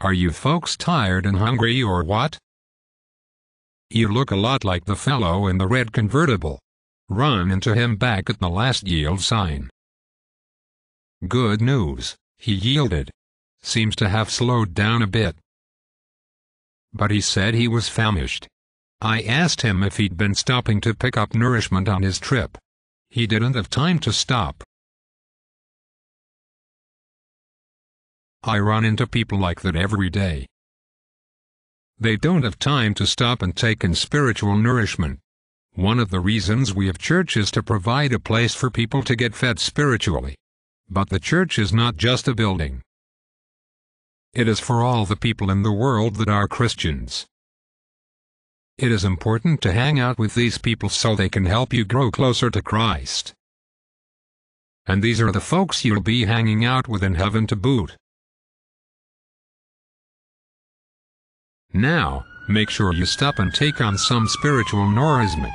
Are you folks tired and hungry or what? You look a lot like the fellow in the red convertible. Run into him back at the last yield sign. Good news, he yielded. Seems to have slowed down a bit. But he said he was famished. I asked him if he'd been stopping to pick up nourishment on his trip. He didn't have time to stop. I run into people like that every day. They don't have time to stop and take in spiritual nourishment. One of the reasons we have church is to provide a place for people to get fed spiritually. But the church is not just a building. It is for all the people in the world that are Christians. It is important to hang out with these people so they can help you grow closer to Christ. And these are the folks you'll be hanging out with in heaven to boot. Now, make sure you stop and take on some spiritual nourishment.